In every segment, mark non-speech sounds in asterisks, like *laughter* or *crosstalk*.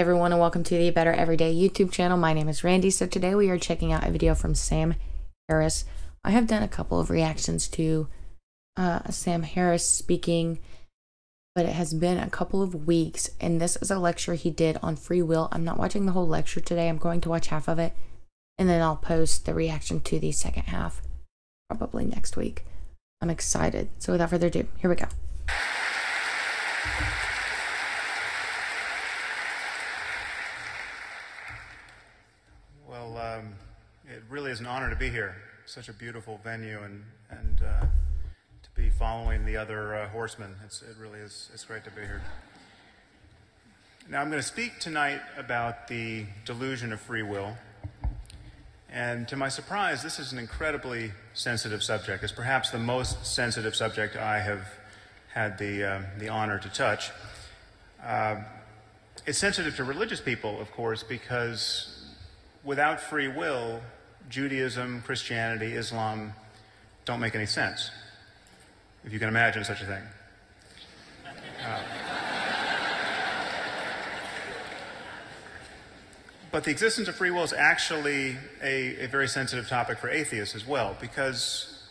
everyone, and welcome to the Better Every Day YouTube channel. My name is Randy. So today we are checking out a video from Sam Harris. I have done a couple of reactions to uh, Sam Harris speaking, but it has been a couple of weeks, and this is a lecture he did on free will. I'm not watching the whole lecture today. I'm going to watch half of it, and then I'll post the reaction to the second half probably next week. I'm excited. So without further ado, here we go. Um, it really is an honor to be here. Such a beautiful venue and, and uh, to be following the other uh, horsemen. It's, it really is it's great to be here. Now, I'm going to speak tonight about the delusion of free will. And to my surprise, this is an incredibly sensitive subject. It's perhaps the most sensitive subject I have had the, uh, the honor to touch. Uh, it's sensitive to religious people, of course, because without free will, Judaism, Christianity, Islam don't make any sense, if you can imagine such a thing. Uh, but the existence of free will is actually a, a very sensitive topic for atheists as well, because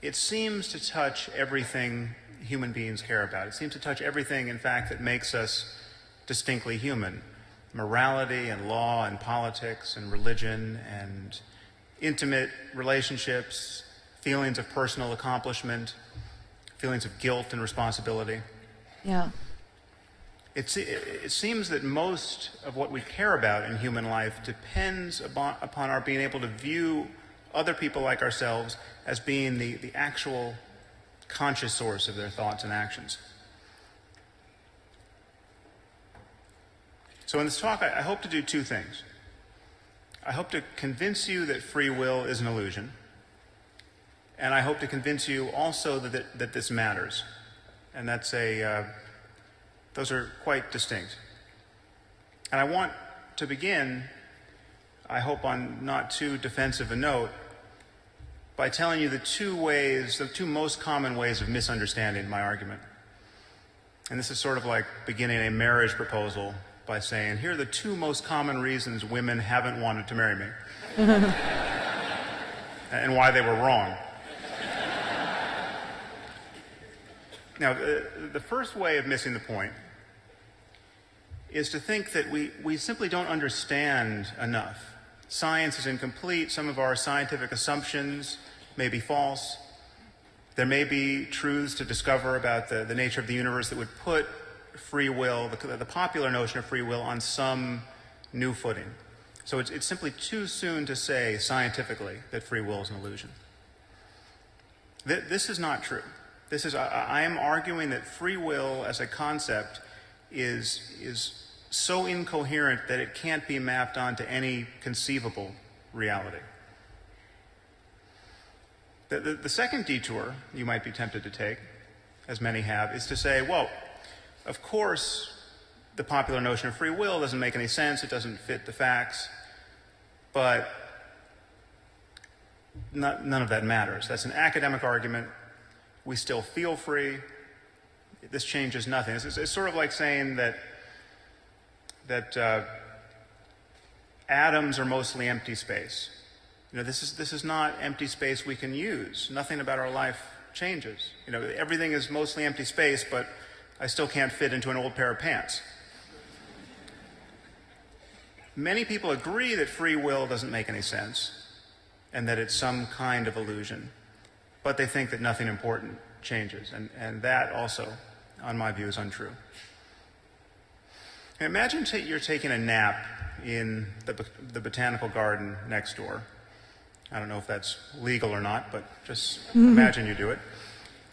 it seems to touch everything human beings care about. It seems to touch everything, in fact, that makes us distinctly human morality and law and politics and religion and intimate relationships, feelings of personal accomplishment, feelings of guilt and responsibility. Yeah. It's, it, seems that most of what we care about in human life depends upon, upon our being able to view other people like ourselves as being the, the actual conscious source of their thoughts and actions. So, in this talk, I, hope to do two things. I hope to convince you that free will is an illusion, and I hope to convince you also that, that, that this matters. And that's a, uh, those are quite distinct. And I want to begin, I hope on not too defensive a note, by telling you the two ways, the two most common ways of misunderstanding my argument. And this is sort of like beginning a marriage proposal by saying, here are the two most common reasons women haven't wanted to marry me. *laughs* and why they were wrong. Now, the, the, first way of missing the point is to think that we, we simply don't understand enough. Science is incomplete. Some of our scientific assumptions may be false. There may be truths to discover about the, the nature of the universe that would put free will, the, the popular notion of free will, on some new footing. So it's, it's simply too soon to say scientifically that free will is an illusion. Th- this is not true. This is, I, I am arguing that free will as a concept is, is so incoherent that it can't be mapped onto any conceivable reality. The, the, the, second detour you might be tempted to take, as many have, is to say, well, of course, the popular notion of free will doesn't make any sense, it doesn't fit the facts, but not, none of that matters. That's an academic argument. We still feel free. This changes nothing. It's, it's sort of like saying that, that uh, atoms are mostly empty space. You know, this is, this is not empty space we can use. Nothing about our life changes. You know, everything is mostly empty space, but I still can't fit into an old pair of pants. Many people agree that free will doesn't make any sense and that it's some kind of illusion, but they think that nothing important changes. And, and that also, on my view, is untrue. Imagine t- you're taking a nap in the, the botanical garden next door. I don't know if that's legal or not, but just mm-hmm. imagine you do it.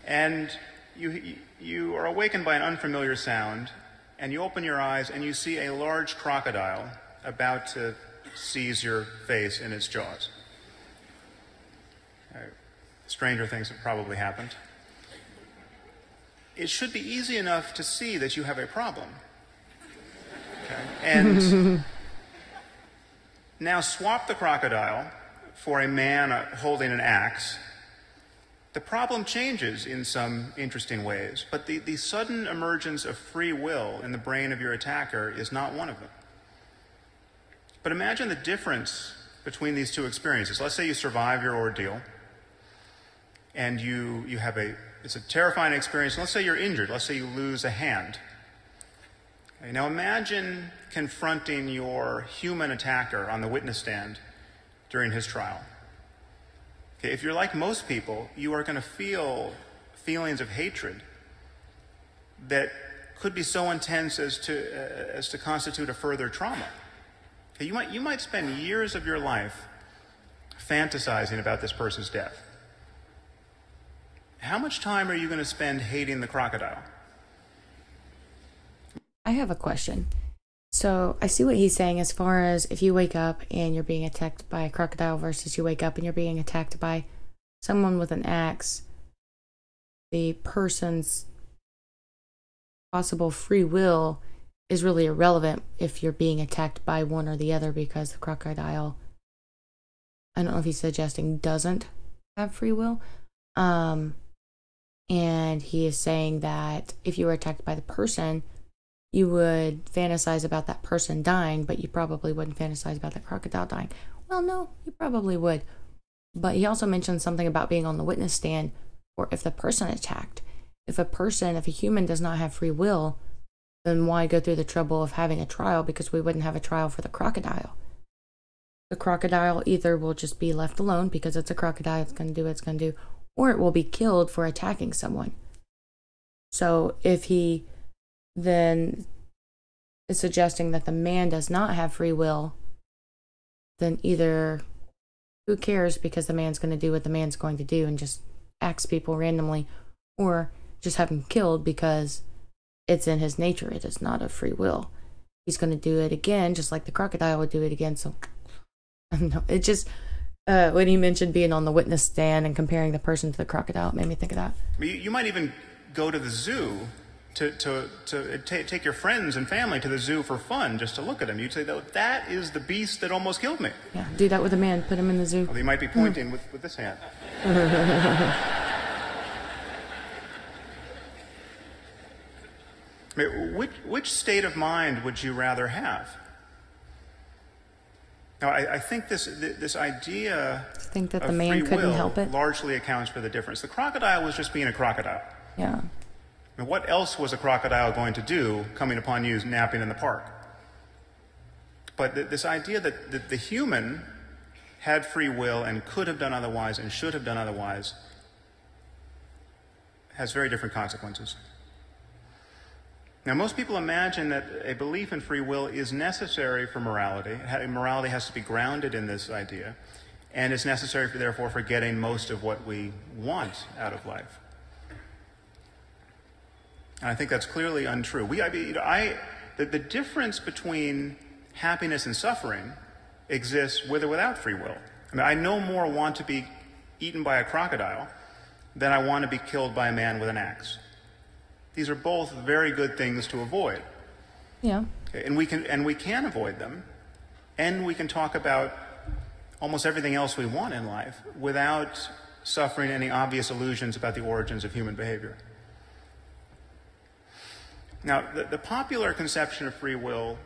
And you, you are awakened by an unfamiliar sound, and you open your eyes and you see a large crocodile about to seize your face in its jaws. Uh, stranger things have probably happened. It should be easy enough to see that you have a problem. Okay? And *laughs* now swap the crocodile for a man holding an axe the problem changes in some interesting ways, but the, the sudden emergence of free will in the brain of your attacker is not one of them. But imagine the difference between these two experiences. Let's say you survive your ordeal and you, you have a, it's a terrifying experience. Let's say you're injured. Let's say you lose a hand. Okay, now imagine confronting your human attacker on the witness stand during his trial. Okay, if you're like most people, you are going to feel feelings of hatred that could be so intense as to, uh, as to constitute a further trauma. Okay, you, might, you might spend years of your life fantasizing about this person's death. How much time are you going to spend hating the crocodile? I have a question. So I see what he's saying as far as if you wake up and you're being attacked by a crocodile versus you wake up and you're being attacked by someone with an axe, the person's possible free will is really irrelevant if you're being attacked by one or the other because the crocodile I don't know if he's suggesting doesn't have free will. Um and he is saying that if you were attacked by the person, you would fantasize about that person dying, but you probably wouldn't fantasize about the crocodile dying. Well, no, you probably would. But he also mentioned something about being on the witness stand or if the person attacked. If a person, if a human does not have free will, then why go through the trouble of having a trial because we wouldn't have a trial for the crocodile? The crocodile either will just be left alone because it's a crocodile, it's going to do what it's going to do, or it will be killed for attacking someone. So if he then is suggesting that the man does not have free will, then either who cares because the man's going to do what the man's going to do and just axe people randomly, or just have him killed because it's in his nature. It is not a free will. He's going to do it again, just like the crocodile would do it again. So, *laughs* I don't know. It just, uh, when he mentioned being on the witness stand and comparing the person to the crocodile, it made me think of that. You might even go to the zoo to, to, to take your friends and family to the zoo for fun just to look at him. You'd say, though, that is the beast that almost killed me. Yeah, do that with a man, put him in the zoo. Well, he might be pointing mm. with, with this hand. *laughs* I mean, which, which state of mind would you rather have? Now, I, I think this, this idea I think that the man couldn't help it largely accounts for the difference. The crocodile was just being a crocodile. Yeah. Mean, what else was a crocodile going to do coming upon you napping in the park? But th- this idea that, the human had free will and could have done otherwise and should have done otherwise has very different consequences. Now, most people imagine that a belief in free will is necessary for morality. Morality has to be grounded in this idea, and it's necessary, for, therefore, for getting most of what we want out of life. And I think that's clearly untrue. We, I, you know, I, the, the difference between happiness and suffering exists with or without free will. I mean, I no more want to be eaten by a crocodile than I want to be killed by a man with an axe. These are both very good things to avoid. Yeah. Okay, and we can and we can avoid them, and we can talk about almost everything else we want in life without suffering any obvious illusions about the origins of human behavior. Now, the, the popular conception of free will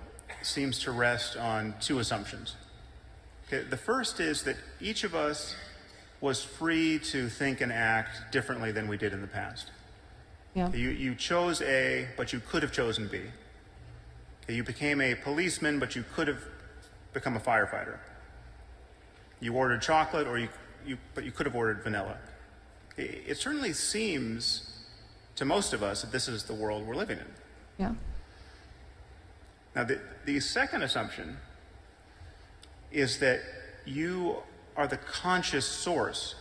seems to rest on two assumptions. Okay, the first is that each of us was free to think and act differently than we did in the past. Yeah. You, you chose A, but you could have chosen B. Okay, you became a policeman, but you could have become a firefighter. You ordered chocolate, or you, you, but you could have ordered vanilla. It, it certainly seems to most of us that this is the world we're living in. Yeah. Now, the, the second assumption is that you are the conscious source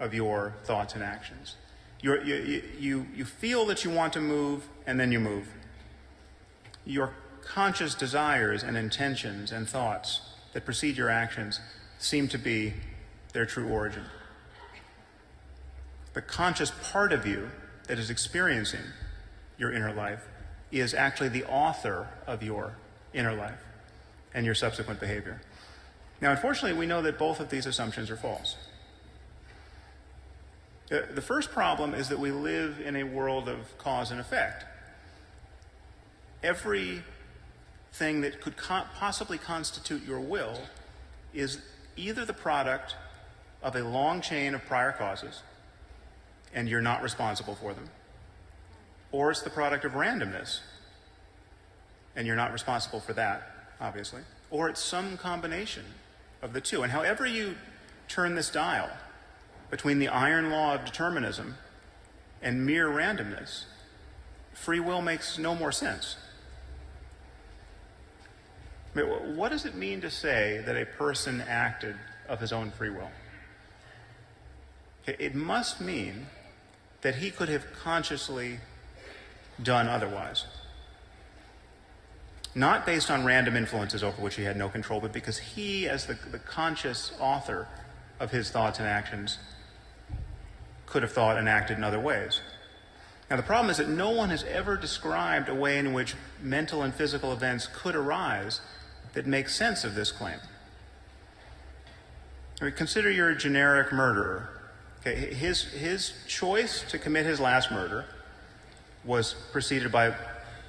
of your thoughts and actions. You're, you, you, you feel that you want to move, and then you move. Your conscious desires and intentions and thoughts that precede your actions seem to be their true origin. The conscious part of you that is experiencing your inner life is actually the author of your inner life and your subsequent behavior. Now, unfortunately, we know that both of these assumptions are false. The first problem is that we live in a world of cause and effect. Every thing that could co- possibly constitute your will is either the product of a long chain of prior causes, and you're not responsible for them, or it's the product of randomness, and you're not responsible for that, obviously, or it's some combination of the two. And however you turn this dial between the iron law of determinism and mere randomness, free will makes no more sense. I mean, what does it mean to say that a person acted of his own free will? It must mean that he could have consciously done otherwise. Not based on random influences over which he had no control, but because he, as the, the conscious author of his thoughts and actions, could have thought and acted in other ways. Now, the problem is that no one has ever described a way in which mental and physical events could arise that makes sense of this claim. I mean, consider you're a generic murderer. Okay, his, his choice to commit his last murder was preceded by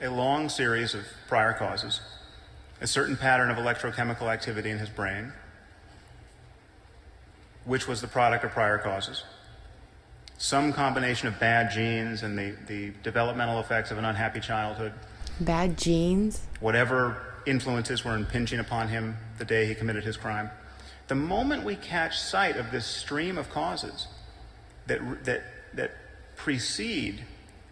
a long series of prior causes, a certain pattern of electrochemical activity in his brain, which was the product of prior causes, some combination of bad genes and the, the developmental effects of an unhappy childhood. Bad genes? Whatever influences were impinging upon him the day he committed his crime. The moment we catch sight of this stream of causes that, that, that precede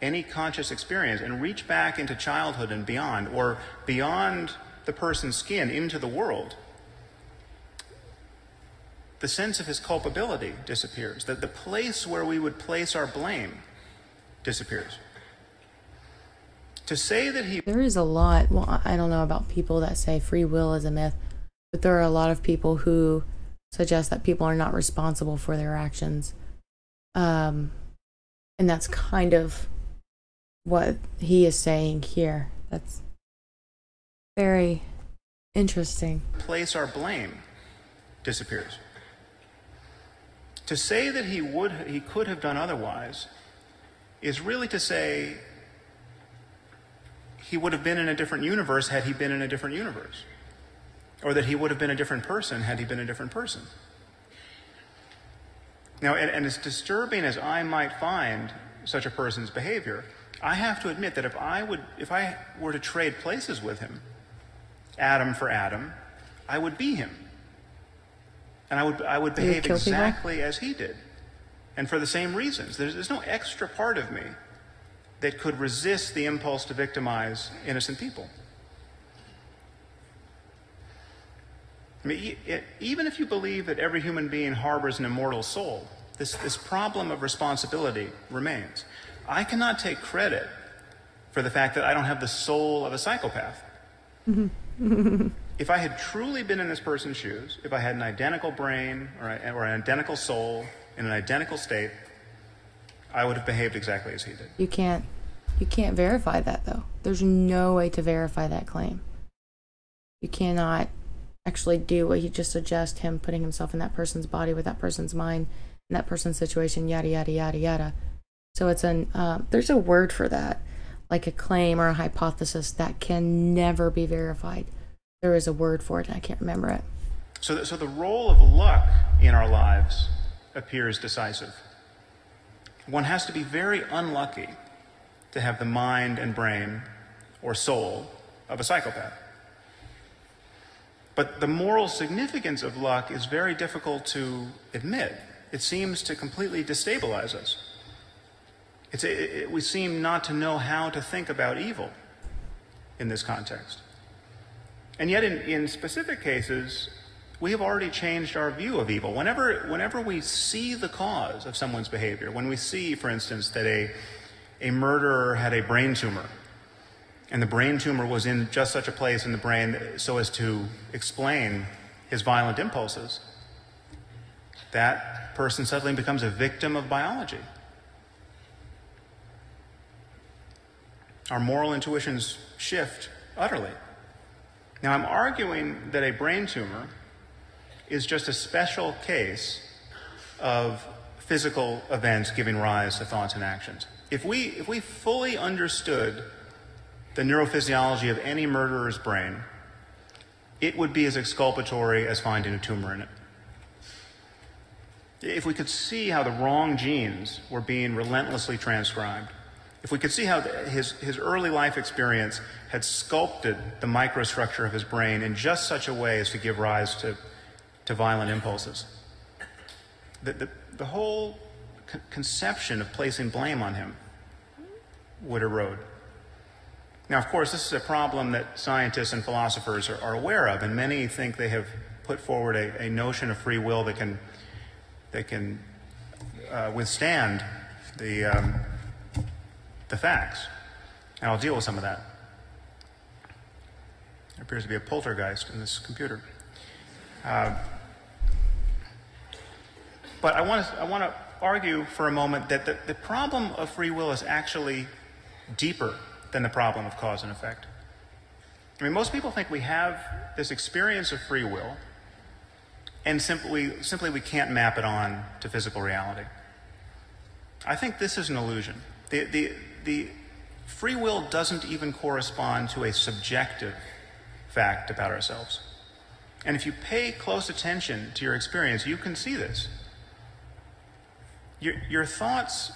any conscious experience and reach back into childhood and beyond, or beyond the person's skin into the world, the sense of his culpability disappears. That the place where we would place our blame disappears. To say that he. There is a lot. Well, I don't know about people that say free will is a myth, but there are a lot of people who suggest that people are not responsible for their actions. Um, and that's kind of what he is saying here. That's very interesting. Place our blame disappears. To say that he would he could have done otherwise is really to say he would have been in a different universe had he been in a different universe. Or that he would have been a different person had he been a different person. Now, and, and as disturbing as I might find such a person's behavior, I have to admit that if I would if I were to trade places with him, atom for atom, I would be him. And I would I would behave exactly people? as he did. And for the same reasons. There's, there's no extra part of me that could resist the impulse to victimize innocent people. I mean, even if you believe that every human being harbors an immortal soul, this, this problem of responsibility remains. I cannot take credit for the fact that I don't have the soul of a psychopath. *laughs* if I had truly been in this person's shoes, if I had an identical brain or, a, or an identical soul in an identical state, I would have behaved exactly as he did. You can't you can't verify that though. There's no way to verify that claim. You cannot actually do what you just suggest him putting himself in that person's body with that person's mind in that person's situation yada yada yada yada so it's an uh, there's a word for that like a claim or a hypothesis that can never be verified there is a word for it and i can't remember it so, so the role of luck in our lives appears decisive one has to be very unlucky to have the mind and brain or soul of a psychopath but the moral significance of luck is very difficult to admit. It seems to completely destabilize us. It's it, we seem not to know how to think about evil in this context. And yet, in, in specific cases, we have already changed our view of evil. Whenever, whenever we see the cause of someone's behavior, when we see, for instance, that a, a murderer had a brain tumor, and the brain tumor was in just such a place in the brain so as to explain his violent impulses, that person suddenly becomes a victim of biology. Our moral intuitions shift utterly. Now, I'm arguing that a brain tumor is just a special case of physical events giving rise to thoughts and actions. If we, if we fully understood the neurophysiology of any murderer's brain, it would be as exculpatory as finding a tumor in it. If we could see how the wrong genes were being relentlessly transcribed, if we could see how his, his early life experience had sculpted the microstructure of his brain in just such a way as to give rise to, to violent impulses, the, the, the whole con- conception of placing blame on him would erode. Now, of course, this is a problem that scientists and philosophers are, are aware of, and many think they have put forward a, a notion of free will that can, that can uh, withstand the, um, the facts. And I'll deal with some of that. There appears to be a poltergeist in this computer. Uh, but I want to, I want to argue for a moment that the, the problem of free will is actually deeper than the problem of cause and effect. I mean, most people think we have this experience of free will, and simply, simply we can't map it on to physical reality. I think this is an illusion. The, the, the free will doesn't even correspond to a subjective fact about ourselves. And if you pay close attention to your experience, you can see this. Your, your thoughts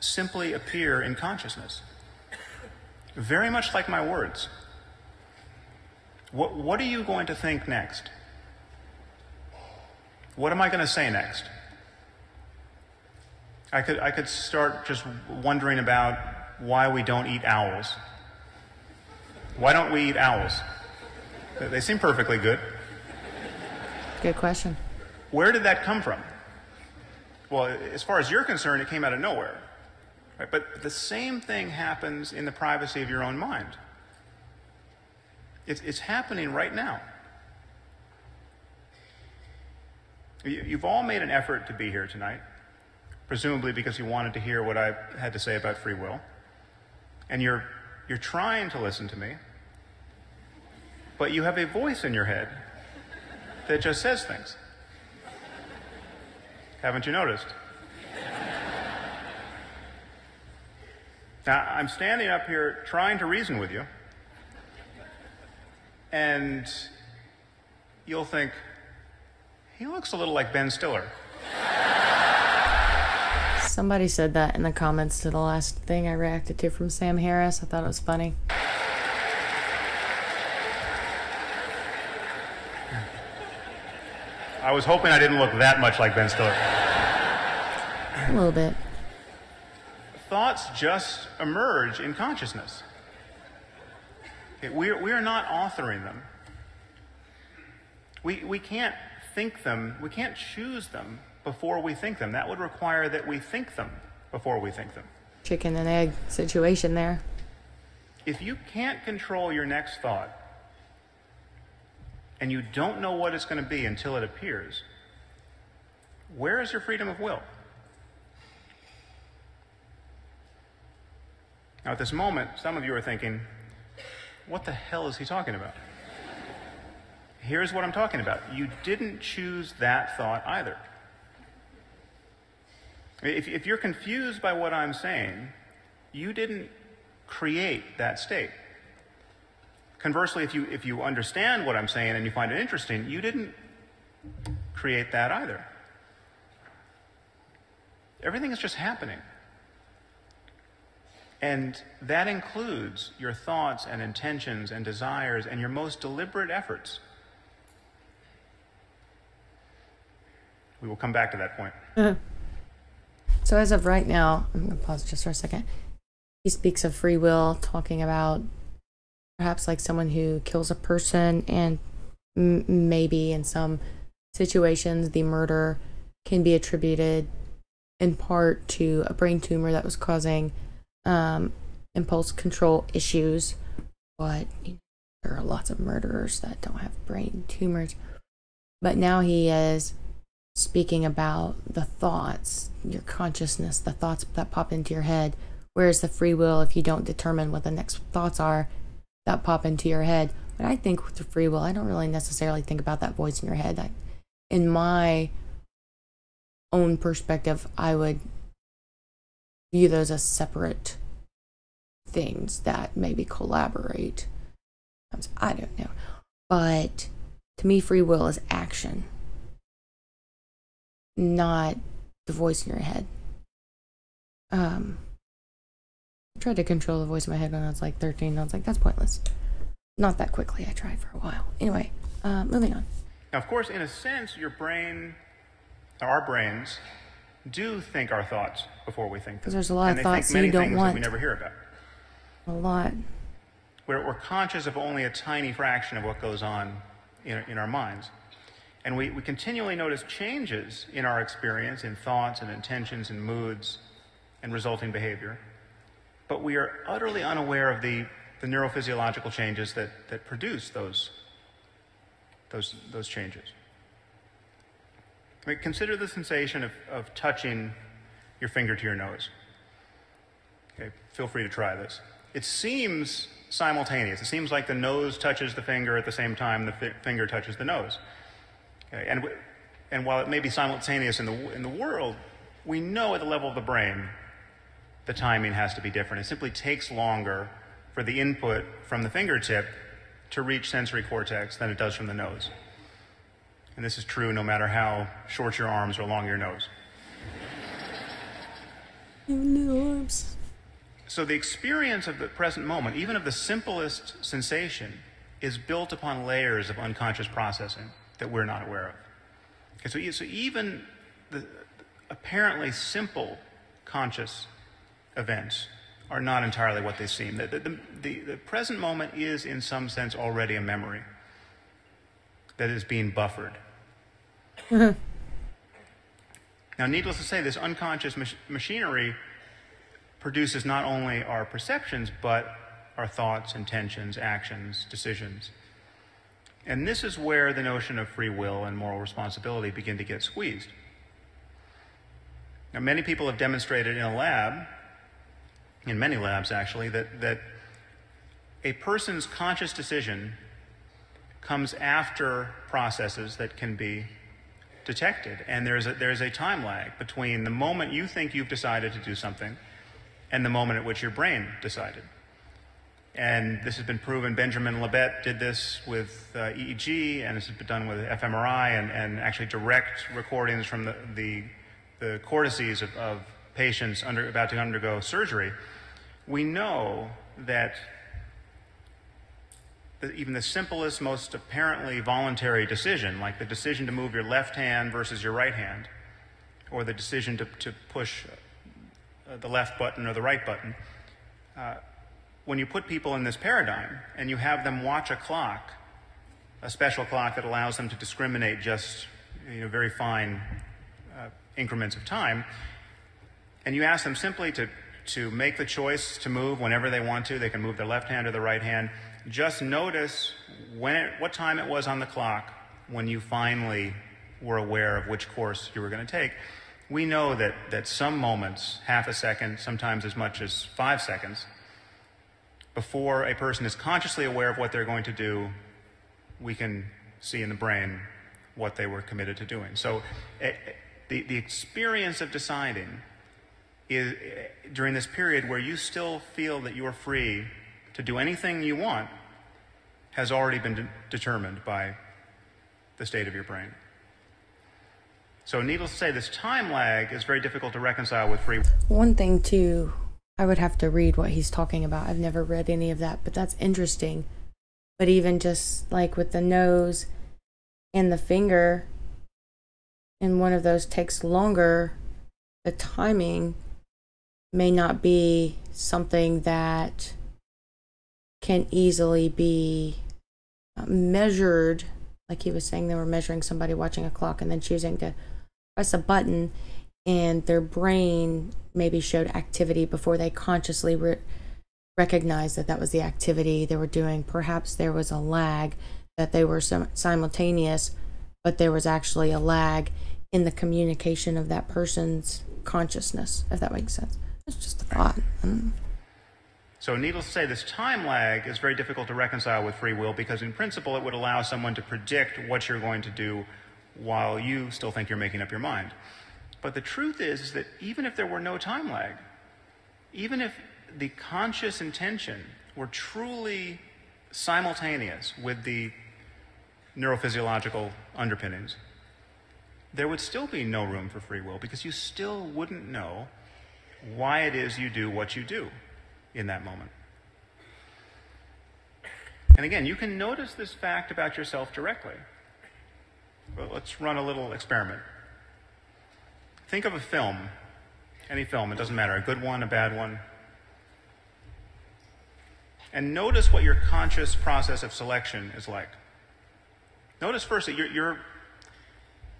simply appear in consciousness very much like my words. What, what are you going to think next? What am I going to say next? I could, I could start just wondering about why we don't eat owls. Why don't we eat owls? They seem perfectly good. Good question. Where did that come from? Well, as far as you're concerned, it came out of nowhere. Right? But the same thing happens in the privacy of your own mind. It's, it's happening right now. You've all made an effort to be here tonight, presumably because you wanted to hear what I had to say about free will. And you're, you're trying to listen to me, but you have a voice in your head that just says things. Haven't you noticed? Now, I'm standing up here trying to reason with you, and you'll think, he looks a little like Ben Stiller. Somebody said that in the comments to the last thing I reacted to from Sam Harris. I thought it was funny. I was hoping I didn't look that much like Ben Stiller. A little bit thoughts just emerge in consciousness. Okay, we, are, we are not authoring them. We, we can't think them, we can't choose them before we think them. That would require that we think them before we think them. Chicken and egg situation there. If you can't control your next thought, and you don't know what it's going to be until it appears, where is your freedom of will? Now, at this moment, some of you are thinking, what the hell is he talking about? Here's what I'm talking about. You didn't choose that thought either. If, if you're confused by what I'm saying, you didn't create that state. Conversely, if you, if you understand what I'm saying and you find it interesting, you didn't create that either. Everything is just happening. And that includes your thoughts and intentions and desires and your most deliberate efforts. We will come back to that point. Uh-huh. *laughs* So, as of right now, I'm going to pause just for a second. He speaks of free will, talking about perhaps like someone who kills a person, and maybe in some situations, the murder can be attributed in part to a brain tumor that was causing um, impulse control issues, but you know, there are lots of murderers that don't have brain tumors. But now he is speaking about the thoughts, your consciousness, the thoughts that pop into your head. Whereas the free will, if you don't determine what the next thoughts are that pop into your head. But I think with the free will, I don't really necessarily think about that voice in your head. I, in my own perspective, I would view those as separate things that maybe collaborate. I don't know. But to me, free will is action, not the voice in your head. Um, I tried to control the voice in my head when I was like 13. I was like, that's pointless. Not that quickly. I tried for a while. Anyway, uh, moving on. Now, of course, in a sense, your brain, our brains, do think our thoughts before we think them. Because there's a lot and of thoughts many you don't want. that we never hear about. A lot. We're, we're conscious of only a tiny fraction of what goes on in, in our minds. And we, we continually notice changes in our experience, in thoughts and intentions and moods and resulting behavior. But we are utterly unaware of the, the neurophysiological changes that, that produce those, those, those changes. I mean, consider the sensation of, of touching your finger to your nose. Okay, feel free to try this. It seems simultaneous. It seems like the nose touches the finger at the same time the fi- finger touches the nose. Okay, and, and while it may be simultaneous in the, in the world, we know at the level of the brain the timing has to be different. It simply takes longer for the input from the fingertip to reach sensory cortex than it does from the nose. And this is true no matter how short your arms or long your nose. Arms. So the experience of the present moment, even of the simplest sensation, is built upon layers of unconscious processing that we're not aware of. Okay, so, so even the apparently simple conscious events are not entirely what they seem. The, the, the, the present moment is, in some sense, already a memory that is being buffered. *laughs* now, needless to say, this unconscious mach- machinery produces not only our perceptions, but our thoughts, intentions, actions, decisions. And this is where the notion of free will and moral responsibility begin to get squeezed. Now, many people have demonstrated in a lab, in many labs actually, that, that a person's conscious decision comes after processes that can be detected. And there's a, there's a time lag between the moment you think you've decided to do something and the moment at which your brain decided. And this has been proven. Benjamin Libet did this with uh, EEG, and this has been done with fMRI, and, and actually direct recordings from the, the, the cortices of, of patients under, about to undergo surgery. We know that the, even the simplest, most apparently voluntary decision, like the decision to move your left hand versus your right hand, or the decision to, to push uh, the left button or the right button, uh, when you put people in this paradigm and you have them watch a clock, a special clock that allows them to discriminate just you know, very fine uh, increments of time, and you ask them simply to, to make the choice to move whenever they want to, they can move their left hand or the right hand, just notice when it, what time it was on the clock when you finally were aware of which course you were going to take. We know that, that some moments, half a second, sometimes as much as five seconds, before a person is consciously aware of what they're going to do, we can see in the brain what they were committed to doing. So eh, the, the experience of deciding is eh, during this period where you still feel that you are free to do anything you want has already been de- determined by the state of your brain. So, needless to say, this time lag is very difficult to reconcile with free. One thing, too, I would have to read what he's talking about. I've never read any of that, but that's interesting. But even just like with the nose and the finger, and one of those takes longer, the timing may not be something that can easily be uh, measured. Like he was saying, they were measuring somebody watching a clock and then choosing to press a button, and their brain maybe showed activity before they consciously re- recognized that that was the activity they were doing. Perhaps there was a lag that they were sim- simultaneous, but there was actually a lag in the communication of that person's consciousness, if that makes sense. It's just a thought. Um, So, needless to say, this time lag is very difficult to reconcile with free will because, in principle, it would allow someone to predict what you're going to do while you still think you're making up your mind. But the truth is, is that even if there were no time lag, even if the conscious intention were truly simultaneous with the neurophysiological underpinnings, there would still be no room for free will because you still wouldn't know why it is you do what you do in that moment. And again, you can notice this fact about yourself directly. Well, let's run a little experiment. Think of a film, any film, it doesn't matter, a good one, a bad one. And notice what your conscious process of selection is like. Notice first that you're, you're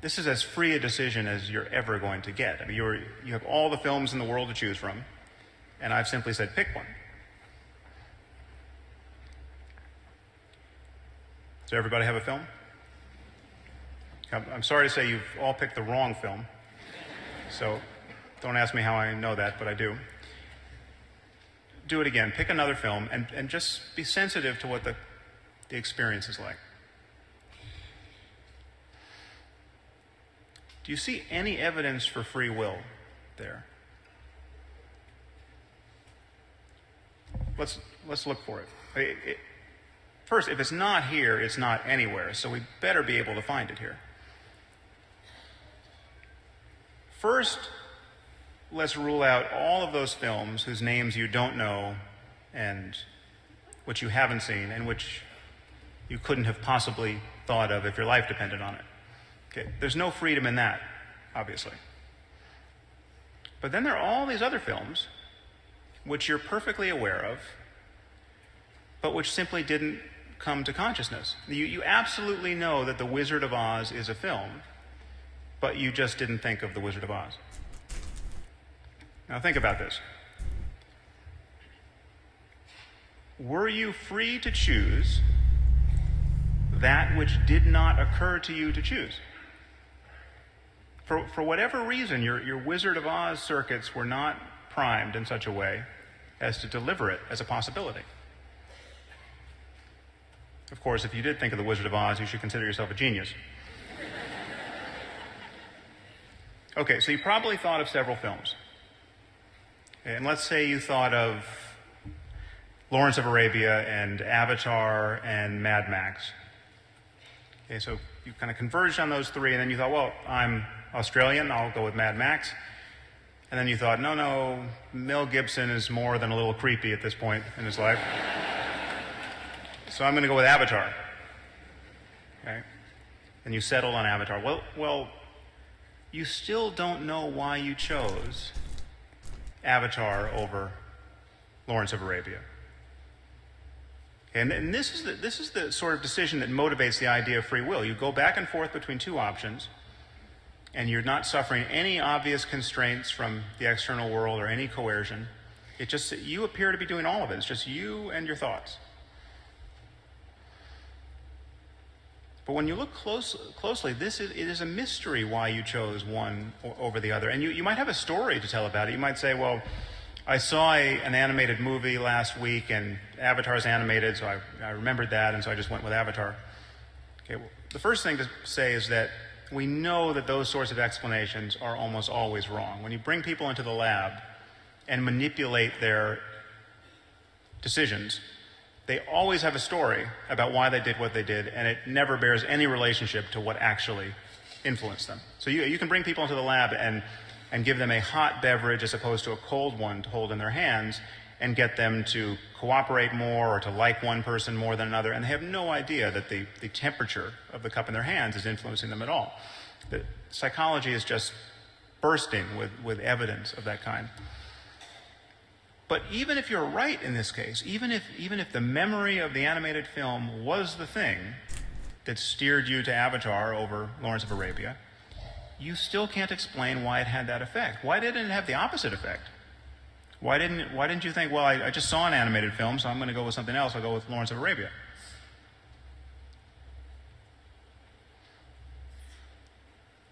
this is as free a decision as you're ever going to get. I mean, you're, you have all the films in the world to choose from, and I've simply said pick one. Does everybody have a film? I'm sorry to say you've all picked the wrong film. So don't ask me how I know that, but I do. Do it again. Pick another film and, and just be sensitive to what the, the experience is like. Do you see any evidence for free will there? Let's, let's look for it. it, it first, if it's not here, it's not anywhere, so we better be able to find it here. First, let's rule out all of those films whose names you don't know and which you haven't seen and which you couldn't have possibly thought of if your life depended on it. Okay, there's no freedom in that, obviously. But then there are all these other films which you're perfectly aware of, but which simply didn't come to consciousness. You, you absolutely know that The Wizard of Oz is a film, but you just didn't think of The Wizard of Oz. Now think about this. Were you free to choose that which did not occur to you to choose? for, for whatever reason, your, your Wizard of Oz circuits were not primed in such a way as to deliver it as a possibility. Of course, if you did think of the Wizard of Oz, you should consider yourself a genius. Okay, so you probably thought of several films. And let's say you thought of Lawrence of Arabia and Avatar and Mad Max. Okay, so you kind of converged on those three, and then you thought, well, I'm Australian, I'll go with Mad Max. And then you thought, no, no, Mel Gibson is more than a little creepy at this point in his life. so I'm going to go with Avatar. Okay? And you settled on Avatar. Well, well, you still don't know why you chose Avatar over Lawrence of Arabia. And, and this, is the, this is the sort of decision that motivates the idea of free will. You go back and forth between two options and you're not suffering any obvious constraints from the external world or any coercion. It just you appear to be doing all of it. It's just you and your thoughts. But when you look close, closely, this is, it is a mystery why you chose one over the other. And you, you might have a story to tell about it. You might say, well, I saw a, an animated movie last week, and Avatar's animated, so I, I remembered that, and so I just went with Avatar. Okay, well, the first thing to say is that we know that those sorts of explanations are almost always wrong. When you bring people into the lab and manipulate their decisions, they always have a story about why they did what they did, and it never bears any relationship to what actually influenced them. So you, you can bring people into the lab and, and give them a hot beverage as opposed to a cold one to hold in their hands and get them to cooperate more or to like one person more than another, and they have no idea that the, the temperature of the cup in their hands is influencing them at all. The psychology is just bursting with, with evidence of that kind. But even if you're right in this case, even if, even if the memory of the animated film was the thing that steered you to Avatar over Lawrence of Arabia, you still can't explain why it had that effect. Why didn't it have the opposite effect? Why didn't, why didn't you think, well, I, I just saw an animated film, so I'm going to go with something else. I'll go with Lawrence of Arabia.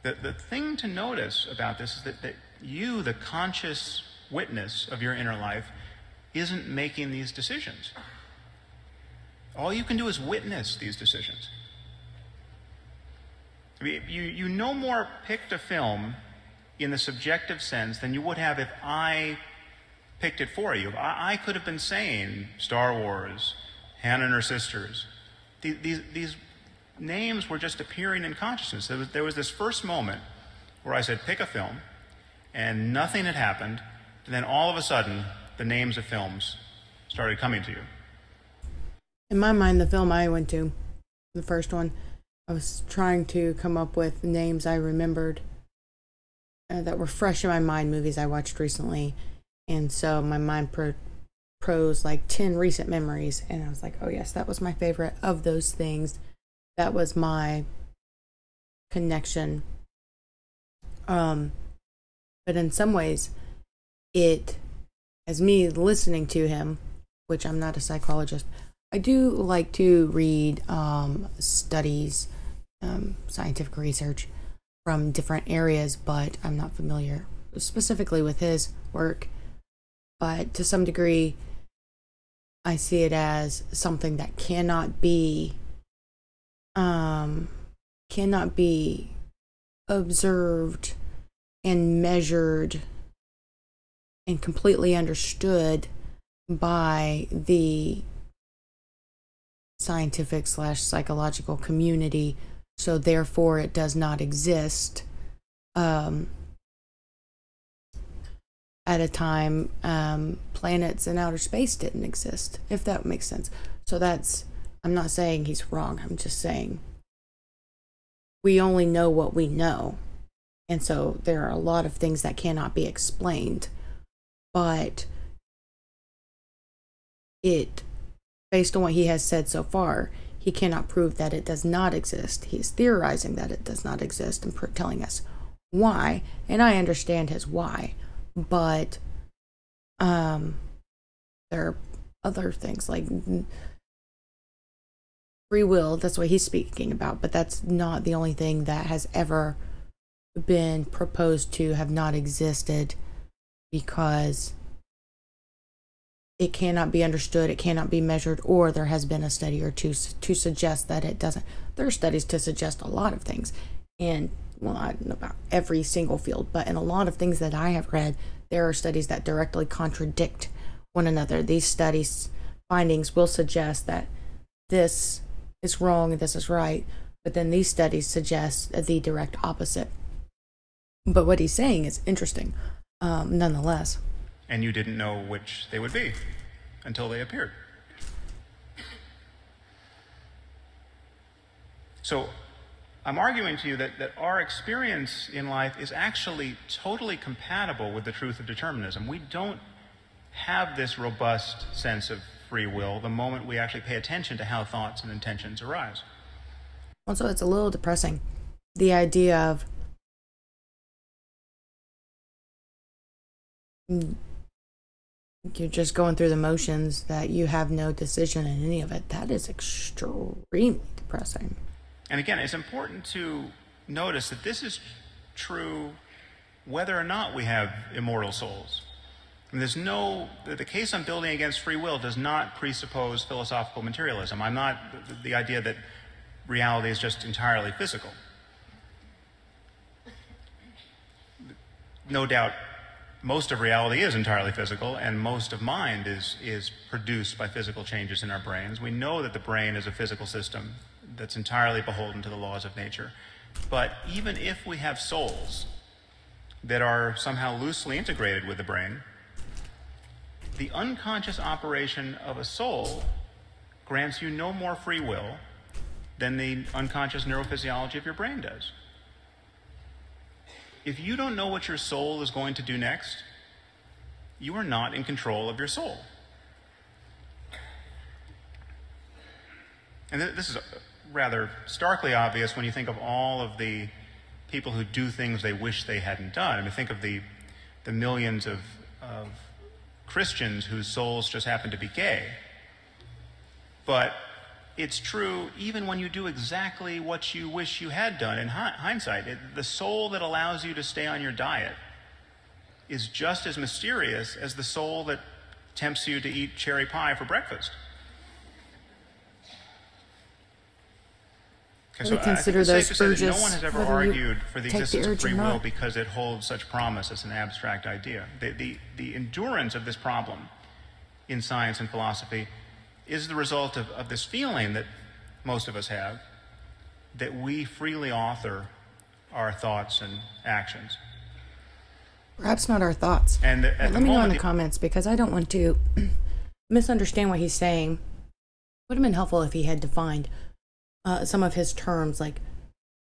The, the thing to notice about this is that, that you, the conscious witness of your inner life, isn't making these decisions. All you can do is witness these decisions. I mean, you, you no more picked a film in the subjective sense than you would have if I picked it for you. I, I could have been saying Star Wars, Hannah and her sisters. These, these, these names were just appearing in consciousness. There was, there was this first moment where I said, pick a film, and nothing had happened. And then all of a sudden, the names of films started coming to you. In my mind, the film I went to, the first one, I was trying to come up with names I remembered uh, that were fresh in my mind, movies I watched recently. And so my mind pro- pros like 10 recent memories. And I was like, oh, yes, that was my favorite of those things. That was my connection. Um, but in some ways, it, as me listening to him, which I'm not a psychologist, I do like to read um, studies, um, scientific research from different areas, but I'm not familiar specifically with his work. But to some degree, I see it as something that cannot be um, cannot be observed and measured and completely understood by the scientific slash psychological community so therefore it does not exist um, at a time um, planets in outer space didn't exist if that makes sense. So that's i'm not saying he's wrong i'm just saying we only know what we know. And so there are a lot of things that cannot be explained but it based on what he has said so far, he cannot prove that it does not exist. He is theorizing that it does not exist and telling us why. And I understand his why, but um, there are other things like free will. That's what he's speaking about, but that's not the only thing that has ever been proposed to have not existed because it cannot be understood, it cannot be measured, or there has been a study or two to suggest that it doesn't. There are studies to suggest a lot of things, and well, I don't know about every single field, but in a lot of things that I have read, there are studies that directly contradict one another. These studies findings will suggest that this is wrong and this is right, but then these studies suggest the direct opposite. But what he's saying is interesting, um, nonetheless and you didn't know which they would be until they appeared. So I'm arguing to you that, that our experience in life is actually totally compatible with the truth of determinism. We don't have this robust sense of free will the moment we actually pay attention to how thoughts and intentions arise. Also, it's a little depressing. The idea of Mm. you're just going through the motions that you have no decision in any of it. That is extremely depressing. And again it's important to notice that this is true whether or not we have immortal souls. And there's no the case i'm building against free will does not presuppose philosophical materialism. I'm not the, the idea that reality is just entirely physical. No doubt most of reality is entirely physical, and most of mind is, is produced by physical changes in our brains. We know that the brain is a physical system that's entirely beholden to the laws of nature. But even if we have souls that are somehow loosely integrated with the brain, the unconscious operation of a soul grants you no more free will than the unconscious neurophysiology of your brain does if you don't know what your soul is going to do next, you are not in control of your soul. And th- this is rather starkly obvious when you think of all of the people who do things they wish they hadn't done. I mean, think of the, the millions of, of Christians whose souls just happen to be gay. But it's true even when you do exactly what you wish you had done in hindsight. It, the soul that allows you to stay on your diet is just as mysterious as the soul that tempts you to eat cherry pie for breakfast. Okay, so consider those to say that urges, no one has ever argued for the take the existence of free will because it holds such promise as an abstract idea. The, the, the endurance of this problem in science and philosophy is the result of, of this feeling that most of us have that we freely author our thoughts and actions. Perhaps not our thoughts. And the- let me know in the the- comments because I don't want to *clears throat* misunderstand what he's saying. Would have been helpful if he had defined uh, some of his terms, like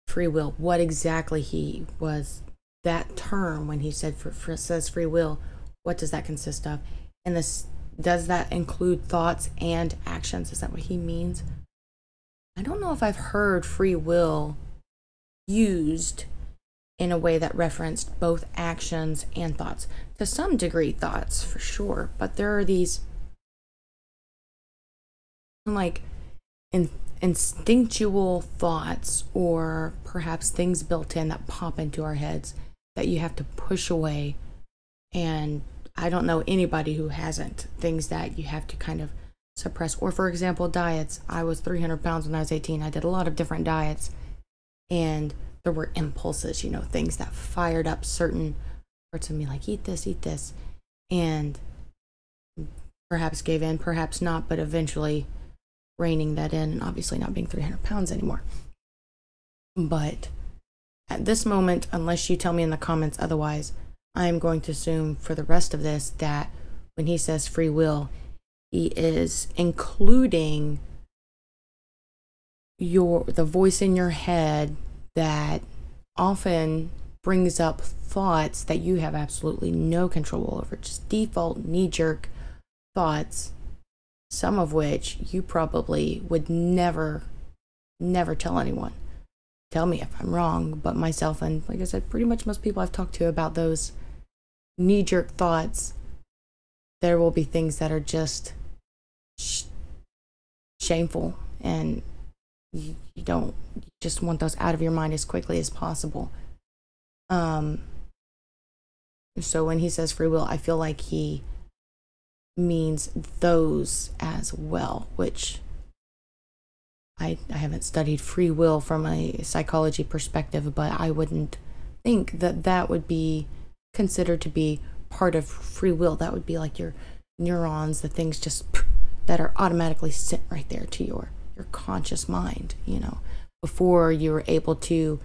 free will. What exactly he was that term when he said for, for says free will. What does that consist of? And this does that include thoughts and actions? Is that what he means? I don't know if I've heard free will used in a way that referenced both actions and thoughts. To some degree, thoughts for sure, but there are these like in, instinctual thoughts or perhaps things built in that pop into our heads that you have to push away. And I don't know anybody who hasn't things that you have to kind of suppress. Or, for example, diets. I was 300 pounds when I was 18. I did a lot of different diets and there were impulses, you know, things that fired up certain parts of me, like eat this, eat this, and perhaps gave in, perhaps not, but eventually reining that in and obviously not being 300 pounds anymore. But at this moment, unless you tell me in the comments otherwise, I'm going to assume for the rest of this that when he says free will, he is including your the voice in your head that often brings up thoughts that you have absolutely no control over just default knee-jerk thoughts some of which you probably would never never tell anyone. Tell me if i'm wrong but myself and like i said pretty much most people i've talked to about those knee-jerk thoughts there will be things that are just sh- shameful and you, you don't you just want those out of your mind as quickly as possible. Um so when he says free will i feel like he means those as well which I, I haven't studied free will from a psychology perspective but i wouldn't think that that would be considered to be part of free will. That would be like your neurons the things just that are automatically sent right there to your your conscious mind you know. Before you were able to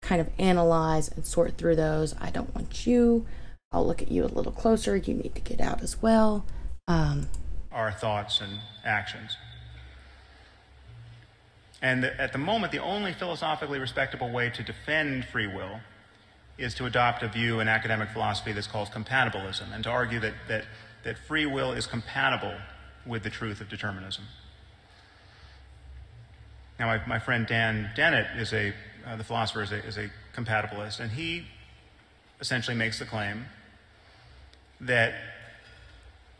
kind of analyze and sort through those i don't want you. I'll look at you a little closer. You need to get out as well. Um, our thoughts and actions. And at the moment, the only philosophically respectable way to defend free will is to adopt a view in academic philosophy that's called compatibilism, and to argue that, that, that free will is compatible with the truth of determinism. Now, my, my friend Dan Dennett is a, uh, the philosopher is a, is a compatibilist, and he essentially makes the claim that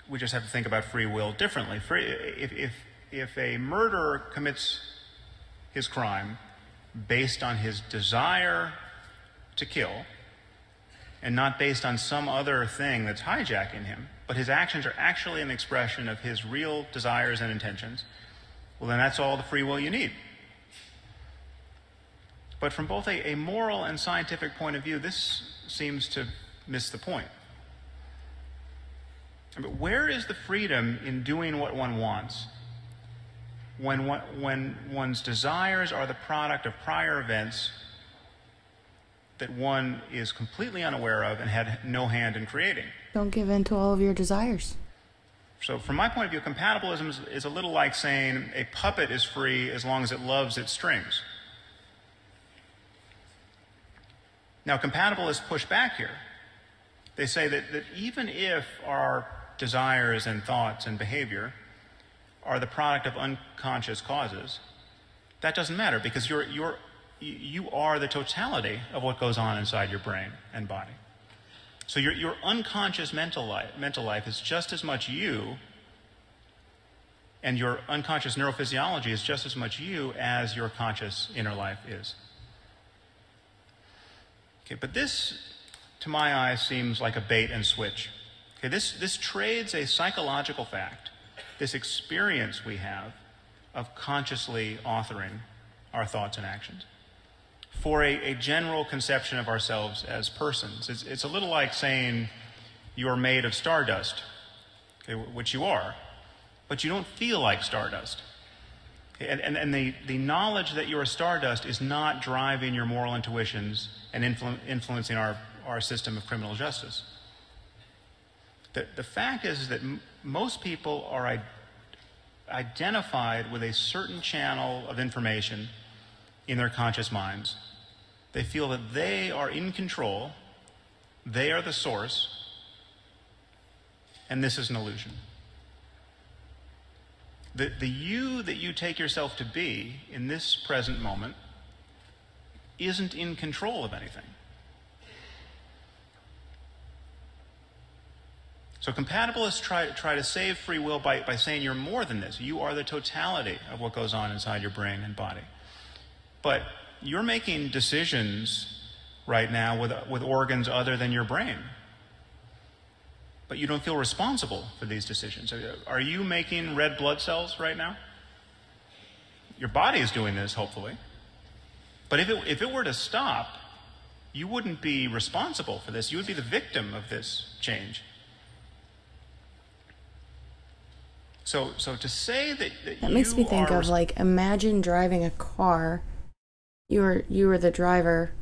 we just have to think about free will differently. Free, if, if, if a murderer commits his crime based on his desire to kill and not based on some other thing that's hijacking him, but his actions are actually an expression of his real desires and intentions, well, then that's all the free will you need. But from both a, a moral and scientific point of view, this seems to miss the point. But where is the freedom in doing what one wants when, one, when one's desires are the product of prior events that one is completely unaware of and had no hand in creating? don't give in to all of your desires So, from my point of view, compatibilism is, is a little like saying a puppet is free as long as it loves its strings. Now, compatibilists push back here. They say that, that even if our desires and thoughts and behavior are the product of unconscious causes, that doesn't matter because you're, you're, you are the totality of what goes on inside your brain and body. So your, your unconscious mental life, mental life is just as much you, and your unconscious neurophysiology is just as much you as your conscious inner life is. Okay, but this, to my eyes, seems like a bait and switch. Okay, this, this trades a psychological fact, this experience we have of consciously authoring our thoughts and actions for a, a general conception of ourselves as persons. It's, it's a little like saying you are made of stardust, okay, which you are, but you don't feel like stardust. And and, and the, the knowledge that you're a stardust is not driving your moral intuitions and influ- influencing our, our system of criminal justice. The, the fact is, is that m- most people are I- identified with a certain channel of information in their conscious minds they feel that they are in control, they are the source, and this is an illusion. The, the you that you take yourself to be in this present moment isn't in control of anything. So compatibilists try, try to save free will by, by saying you're more than this. You are the totality of what goes on inside your brain and body. But you're making decisions right now with, with organs other than your brain. But you don't feel responsible for these decisions. Are you making red blood cells right now? Your body is doing this, hopefully. But if it, if it were to stop, you wouldn't be responsible for this. You would be the victim of this change. So, so to say that, that, that makes me think of like imagine driving a car you are you are the driver.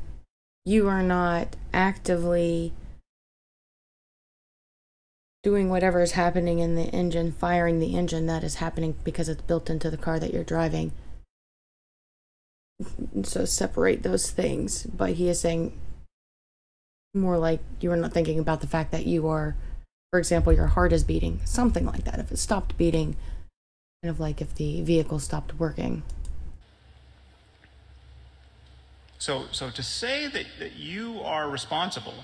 You are not actively doing whatever is happening in the engine firing the engine that is happening because it's built into the car that you're driving. So separate those things. But he is saying more like you are not thinking about the fact that you are for example your heart is beating something like that. If it stopped beating kind of like if the vehicle stopped working So, so to say that, that you are responsible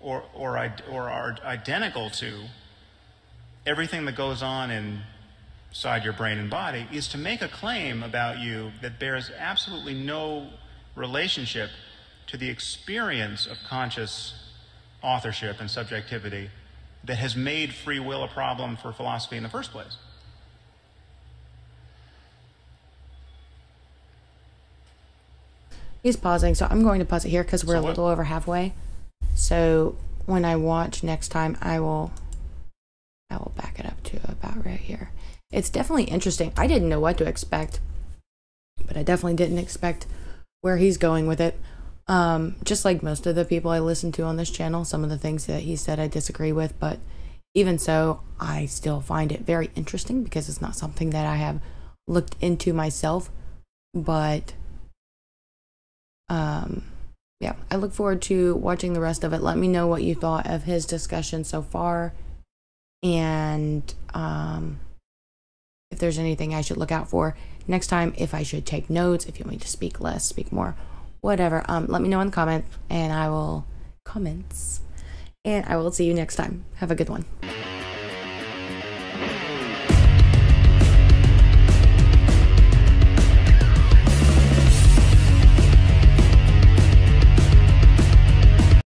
or, or, or are identical to everything that goes on inside your brain and body is to make a claim about you that bears absolutely no relationship to the experience of conscious authorship and subjectivity that has made free will a problem for philosophy in the first place. He's pausing, so I'm going to pause it here because we're so a little over halfway. So when I watch next time, I will, I will back it up to about right here. It's definitely interesting. I didn't know what to expect, but I definitely didn't expect where he's going with it. Um, just like most of the people I listen to on this channel, some of the things that he said I disagree with, but even so, I still find it very interesting because it's not something that I have looked into myself. But um, yeah, I look forward to watching the rest of it. Let me know what you thought of his discussion so far. And um, if there's anything I should look out for next time, if I should take notes, if you want me to speak less, speak more, whatever. Um, let me know in the comment and I will comments. And I will see you next time. Have a good one.